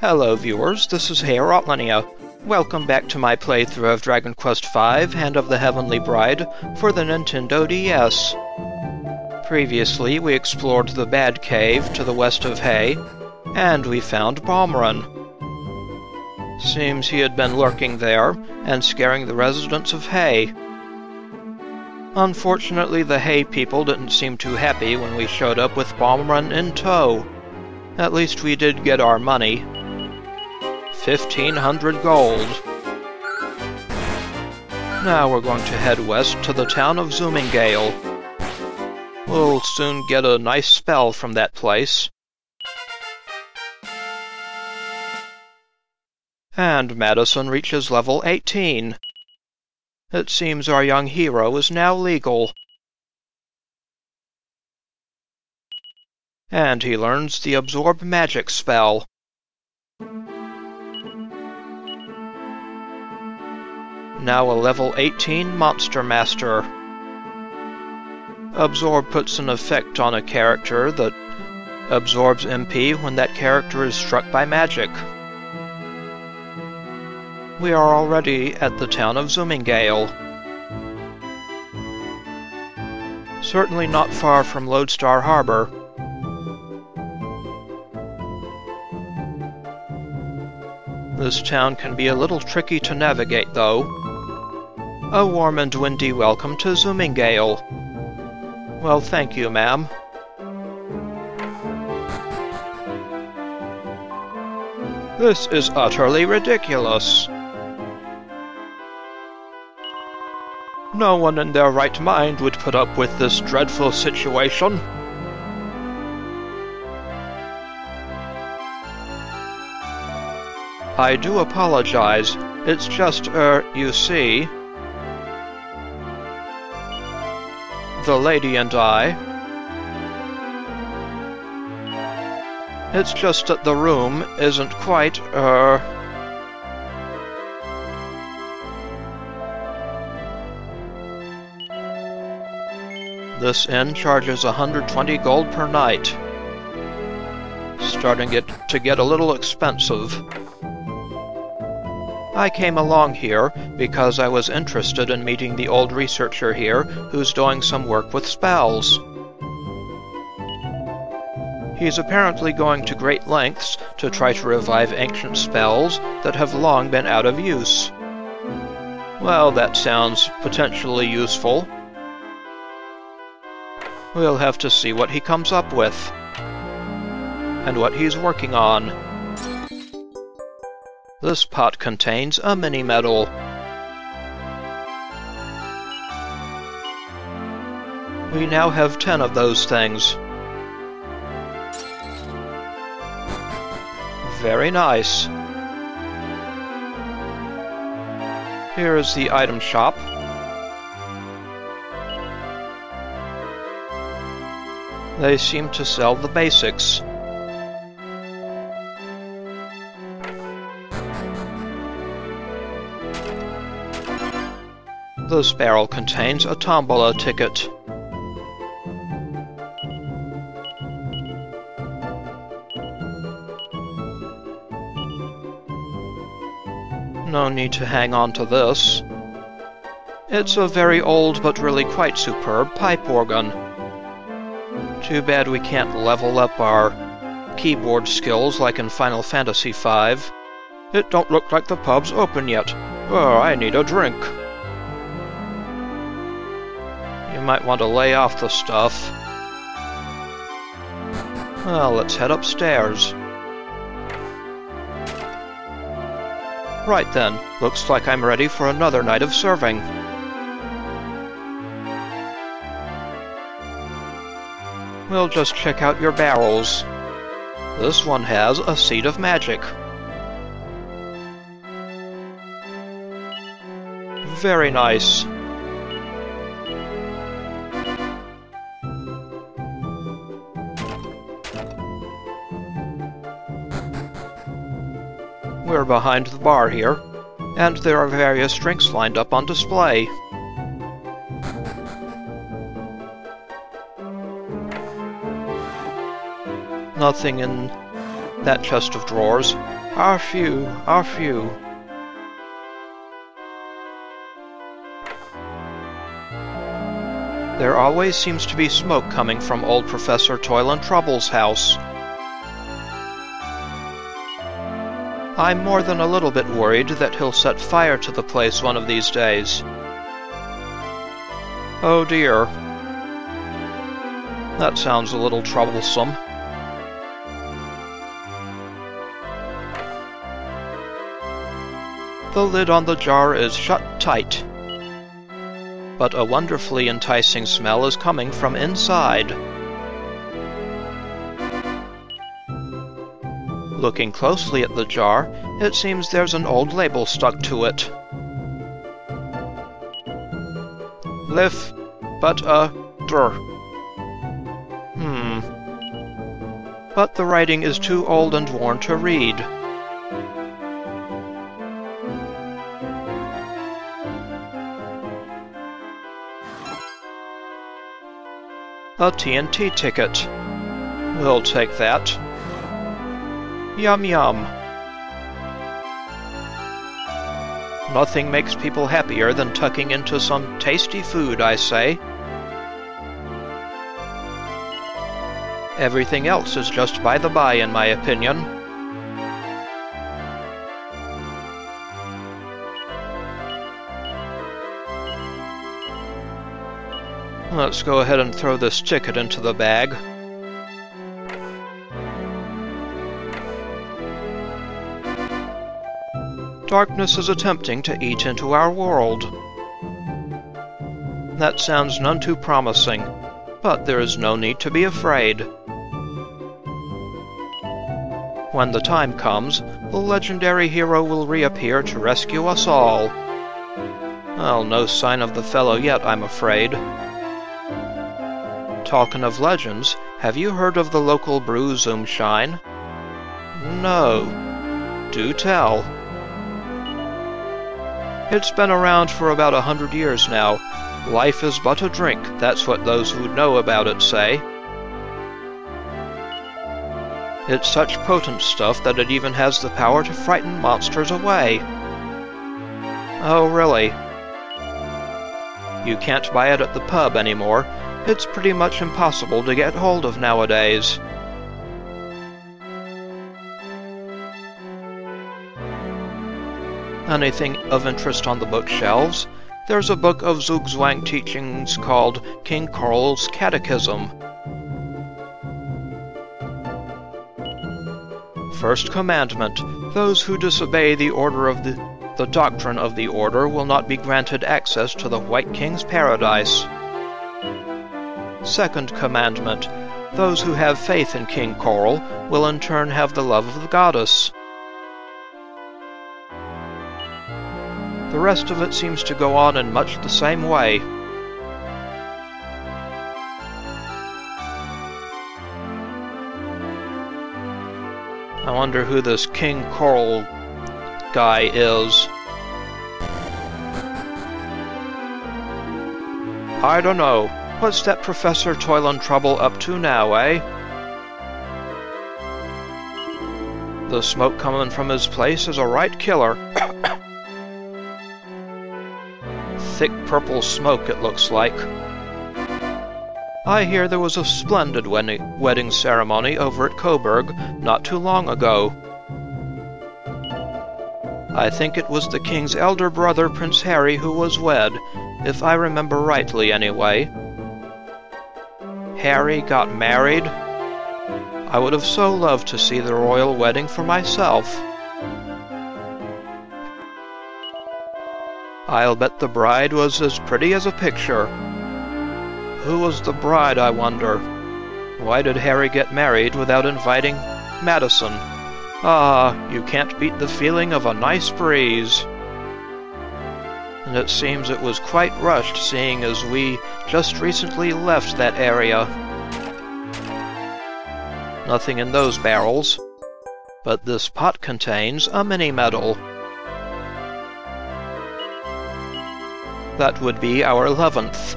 Hello viewers, this is Heorotlinea. Welcome back to my playthrough of Dragon Quest V Hand of the Heavenly Bride for the Nintendo DS. Previously, we explored the Bad Cave to the west of Hay, and we found Baumren. Seems he had been lurking there and scaring the residents of Hay. Unfortunately, the Hay people didn't seem too happy when we showed up with Baumren in tow. At least we did get our money. 1500 gold. Now we're going to head west to the town of Zoomingale. We'll soon get a nice spell from that place. And Madason reaches level 18. It seems our young hero is now legal. And he learns the Absorb Magic spell. Now a level 18 Monster Master. Absorb puts an effect on a character that absorbs MP when that character is struck by magic. We are already at the town of Zoomingale. Certainly not far from Lodestar Harbor. This town can be a little tricky to navigate, though. A warm and windy welcome to Zoomingale. Well, thank you, ma'am. This is utterly ridiculous. No one in their right mind would put up with this dreadful situation. I do apologize. It's just, er, you see... The lady and I... It's just that the room isn't quite, er... This inn charges 120 gold per night. Starting it to get a little expensive. I came along here because I was interested in meeting the old researcher here who's doing some work with spells. He's apparently going to great lengths to try to revive ancient spells that have long been out of use. Well, that sounds potentially useful. We'll have to see what he comes up with. And what he's working on. This pot contains a mini-medal. We now have ten of those things. Very nice. Here is the item shop. They seem to sell the basics. This barrel contains a tombola ticket. No need to hang on to this. It's a very old but really quite superb pipe organ. Too bad we can't level up our keyboard skills like in Final Fantasy V. It don't look like the pub's open yet. Oh, I need a drink. Might want to lay off the stuff. Well, let's head upstairs. Right then, looks like I'm ready for another night of serving. We'll just check out your barrels. This one has a Seed of Magic. Very nice. We're behind the bar here, and there are various drinks lined up on display. Nothing in that chest of drawers. Our few, our few. There always seems to be smoke coming from old Professor Toil and Trouble's house. I'm more than a little bit worried that he'll set fire to the place one of these days. Oh dear. That sounds a little troublesome. The lid on the jar is shut tight but a wonderfully enticing smell is coming from inside. Looking closely at the jar, it seems there's an old label stuck to it. Lif, but a dr. Hmm. But the writing is too old and worn to read. A T 'n' T ticket. We'll take that. Yum yum. Nothing makes people happier than tucking into some tasty food, I say. Everything else is just by the by, in my opinion. Let's go ahead and throw this ticket into the bag. Darkness is attempting to eat into our world. That sounds none too promising, but there is no need to be afraid. When the time comes, the legendary hero will reappear to rescue us all. Well, no sign of the fellow yet, I'm afraid. Talkin' of legends, have you heard of the local brew Zoomshine? No. Do tell. It's been around for about a hundred years now. Life is but a drink, that's what those who know about it say. It's such potent stuff that it even has the power to frighten monsters away. Oh, really? You can't buy it at the pub anymore, it's pretty much impossible to get hold of nowadays. Anything of interest on the bookshelves? There's a book of Zugzwang teachings called King Korol's Catechism. First commandment, those who disobey the order of the, the doctrine of the order will not be granted access to the White King's paradise. Second commandment Those who have faith in King Korol will in turn have the love of the goddess. The rest of it seems to go on in much the same way. I wonder who this King Korol guy is. I don't know. What's that Professor Toil and Trouble up to now, eh? The smoke coming from his place is a right killer. Thick purple smoke, it looks like. I hear there was a splendid wedding ceremony over at Coburg not too long ago. I think it was the king's elder brother, Prince Harry, who was wed, if I remember rightly anyway. Harry got married. I would have so loved to see the royal wedding for myself. I'll bet the bride was as pretty as a picture. Who was the bride, I wonder? Why did Harry get married without inviting Madason? Ah, you can't beat the feeling of a nice breeze and it seems it was quite rushed seeing as we just recently left that area. Nothing in those barrels, but this pot contains a mini medal. That would be our eleventh.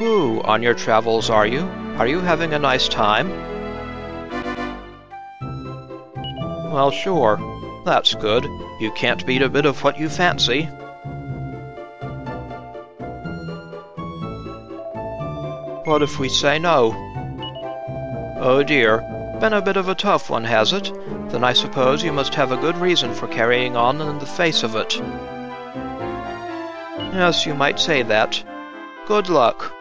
Ooh, on your travels are you? Are you having a nice time? Well, sure. That's good. You can't beat a bit of what you fancy. What if we say no? Oh dear, been a bit of a tough one, has it? Then I suppose you must have a good reason for carrying on in the face of it. Yes, you might say that. Good luck.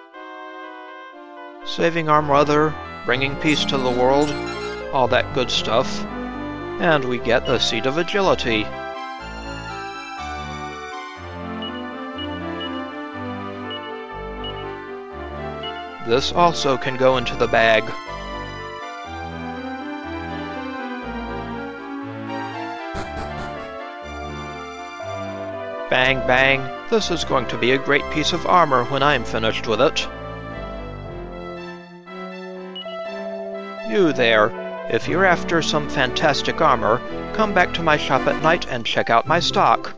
Saving our mother, bringing peace to the world, all that good stuff. And we get the seed of agility. This also can go into the bag. Bang, bang. This is going to be a great piece of armor when I'm finished with it. You there. If you're after some fantastic armor, come back to my shop at night and check out my stock.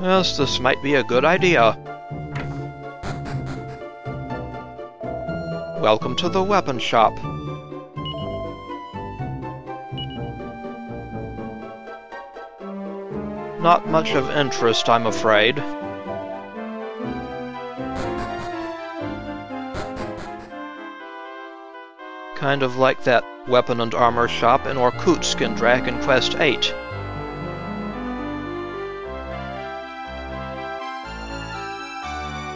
Yes, this might be a good idea. Welcome to the weapon shop. Not much of interest, I'm afraid. Kind of like that weapon and armor shop in Orkutsk in Dragon Quest VIII.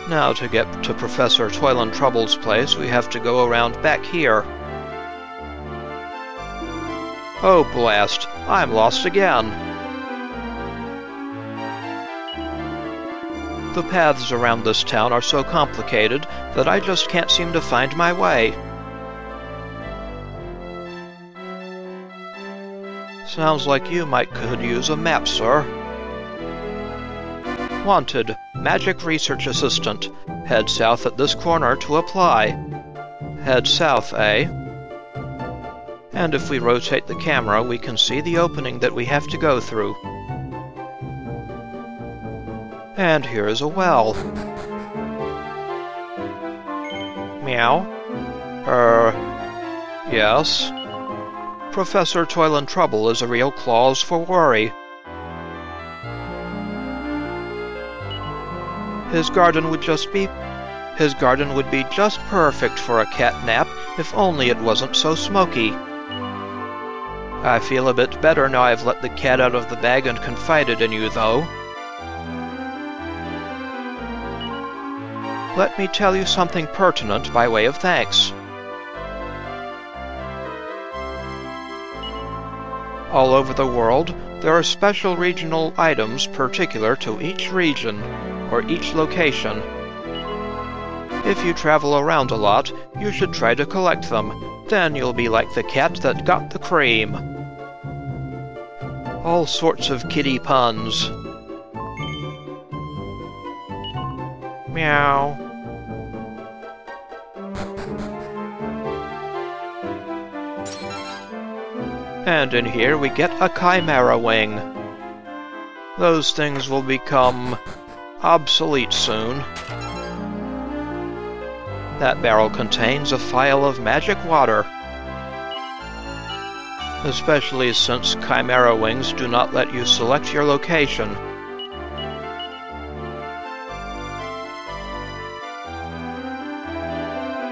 Now, to get to Professor Toil and Trouble's place, we have to go around back here. Oh, blast! I'm lost again! The paths around this town are so complicated that I just can't seem to find my way. Sounds like you might could use a map, sir. Wanted, Magic Research Assistant. Head south at this corner to apply. Head south, eh? And if we rotate the camera, we can see the opening that we have to go through. And here is a well. Meow. Er... Yes? Professor Toil and Trouble is a real claws for worry. His garden would just be... His garden would be just perfect for a cat nap if only it wasn't so smoky. I feel a bit better now I've let the cat out of the bag and confided in you, though. Let me tell you something pertinent by way of thanks. All over the world, there are special regional items particular to each region, or each location. If you travel around a lot, you should try to collect them. Then you'll be like the cat that got the cream. All sorts of kitty puns. Meow. And in here we get a Chimera wing. Those things will become obsolete soon. That barrel contains a phial of magic water. Especially since Chimera wings do not let you select your location.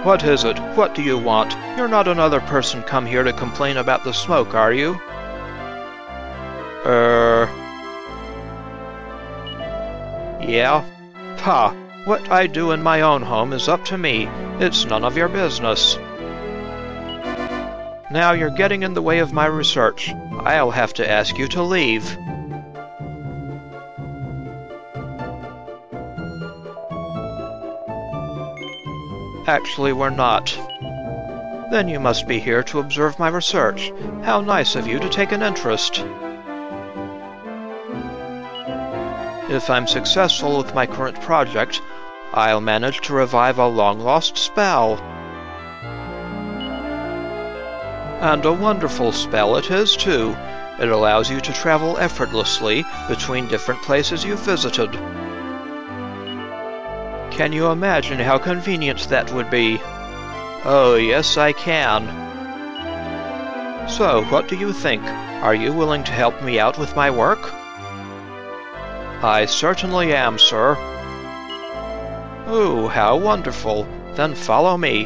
What is it? What do you want? You're not another person come here to complain about the smoke, are you? Er... Yeah? Ha! What I do in my own home is up to me. It's none of your business. Now you're getting in the way of my research. I'll have to ask you to leave. Actually, we're not. Then you must be here to observe my research. How nice of you to take an interest. If I'm successful with my current project, I'll manage to revive a long-lost spell. And a wonderful spell it is, too. It allows you to travel effortlessly between different places you've visited. Can you imagine how convenient that would be? Oh, yes, I can. So, what do you think? Are you willing to help me out with my work? I certainly am, sir. Ooh, how wonderful. Then follow me.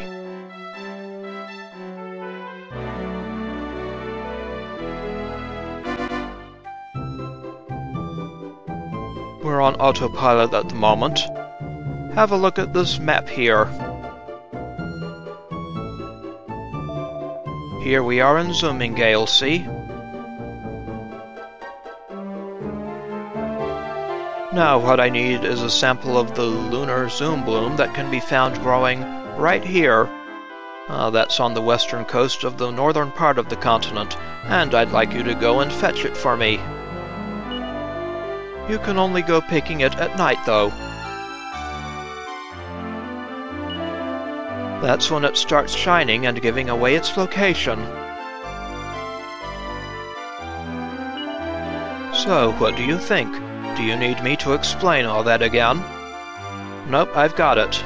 We're on autopilot at the moment. Have a look at this map here. Here we are in Zoomingale, see? Now what I need is a sample of the lunar zoom bloom that can be found growing right here. Uh, that's on the western coast of the northern part of the continent, and I'd like you to go and fetch it for me. You can only go picking it at night, though. That's when it starts shining and giving away its location. So, what do you think? Do you need me to explain all that again? Nope, I've got it.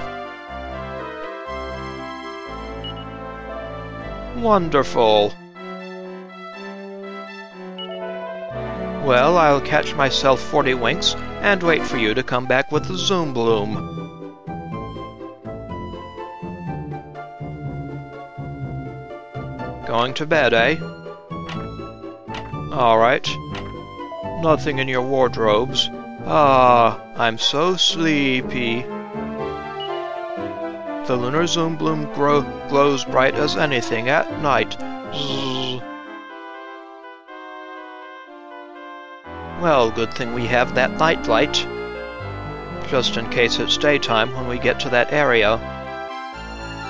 Wonderful. Well, I'll catch myself 40 winks and wait for you to come back with the Zoom Bloom. Going to bed, eh? Alright. Nothing in your wardrobes. Ah, I'm so sleepy. The lunar zoom bloom glows bright as anything at night. Zzz. Well, good thing we have that night light. Just in case it's daytime when we get to that area.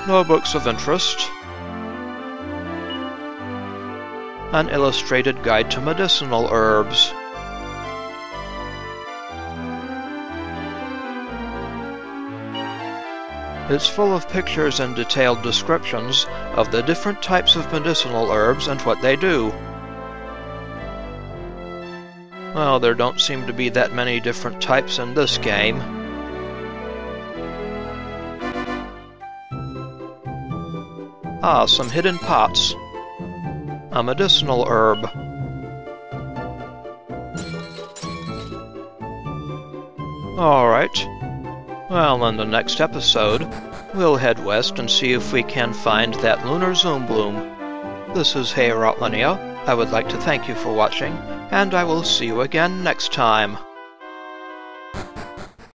No books of interest. An illustrated guide to medicinal herbs. It's full of pictures and detailed descriptions of the different types of medicinal herbs and what they do. Well, there don't seem to be that many different types in this game. Ah, some hidden pots a medicinal herb. Alright. Well, in the next episode, we'll head west and see if we can find that lunar zoom bloom. This is Heorotlinea. I would like to thank you for watching, and I will see you again next time.